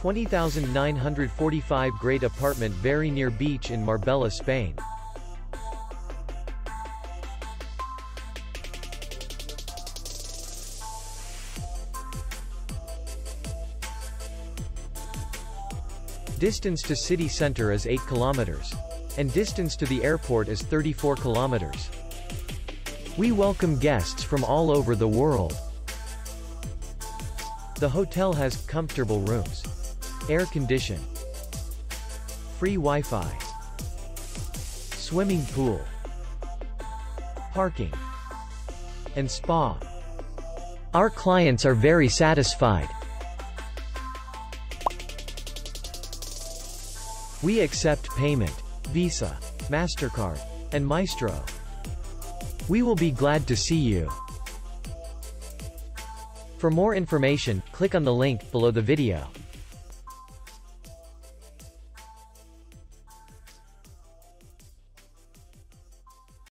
20,945 great apartment very near beach in Marbella, Spain. Distance to city center is 8 kilometers. And distance to the airport is 34 kilometers. We welcome guests from all over the world. The hotel has comfortable rooms, air condition, free Wi-Fi, swimming pool, parking, and spa. Our clients are very satisfied. We accept payment, Visa, MasterCard, and Maestro. We will be glad to see you. For more information, click on the link below the video.